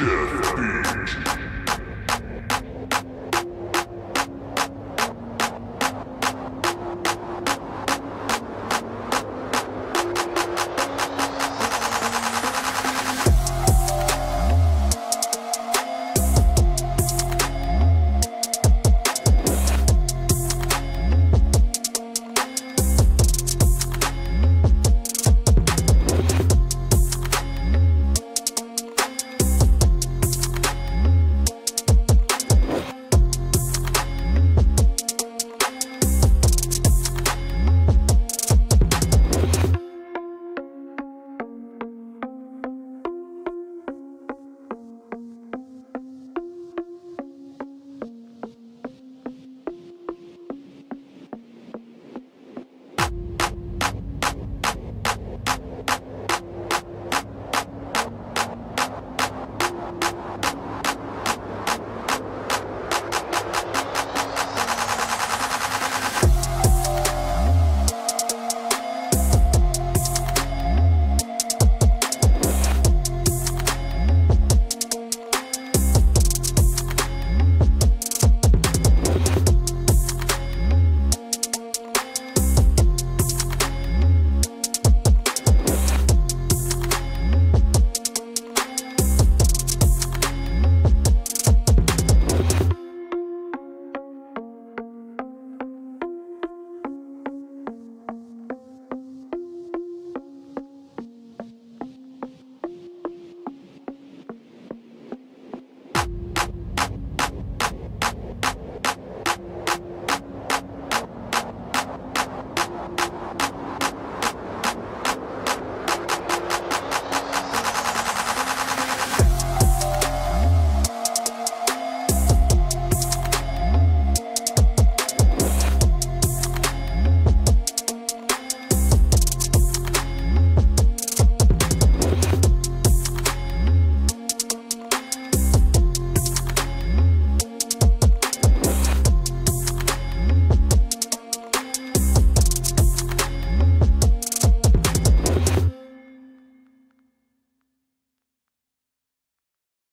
Death Beat.